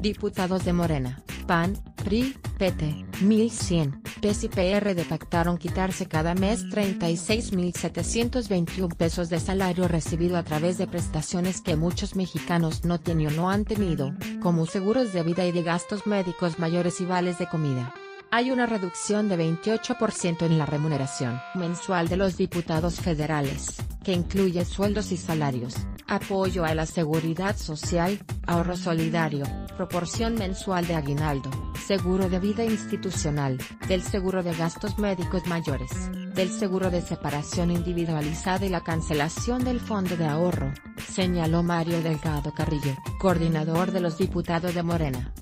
Diputados de Morena, PAN, PRI, PT, 1100, PES y pactaron quitarse cada mes 36.721 pesos de salario recibido a través de prestaciones que muchos mexicanos no tienen o no han tenido, como seguros de vida y de gastos médicos mayores y vales de comida. Hay una reducción de 28% en la remuneración mensual de los diputados federales, que incluye sueldos y salarios, apoyo a la seguridad social, ahorro solidario, proporción mensual de aguinaldo, seguro de vida institucional, del seguro de gastos médicos mayores, del seguro de separación individualizada y la cancelación del fondo de ahorro, señaló Mario Delgado Carrillo, coordinador de los diputados de Morena.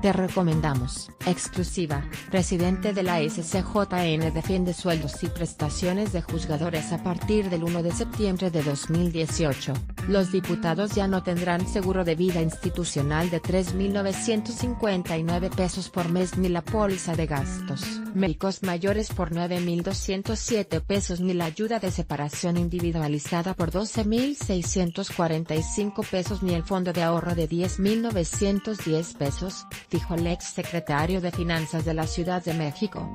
Te recomendamos, exclusiva, presidente de la SCJN defiende sueldos y prestaciones de juzgadores a partir del 1 de septiembre de 2018. Los diputados ya no tendrán seguro de vida institucional de 3.959 pesos por mes ni la póliza de gastos médicos mayores por 9.207 pesos ni la ayuda de separación individualizada por 12.645 pesos ni el fondo de ahorro de 10.910 pesos, dijo el ex secretario de Finanzas de la Ciudad de México.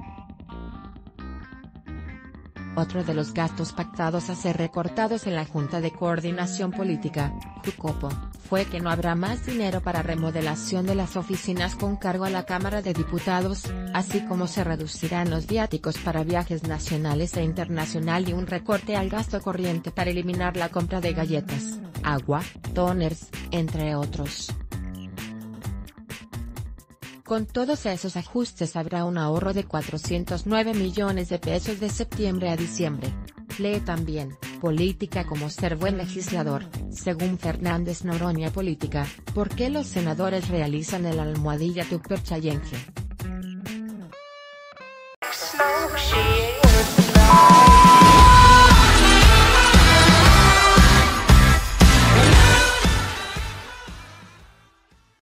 Otro de los gastos pactados a ser recortados en la Junta de Coordinación Política, JUCOPO, fue que no habrá más dinero para remodelación de las oficinas con cargo a la Cámara de Diputados, así como se reducirán los viáticos para viajes nacionales e internacional y un recorte al gasto corriente para eliminar la compra de galletas, agua, toners, entre otros. Con todos esos ajustes habrá un ahorro de 409 millones de pesos de septiembre a diciembre. Lee también, política como ser buen legislador, según Fernández Noroña Política, ¿por qué los senadores realizan el almohadilla Tupper Challenge?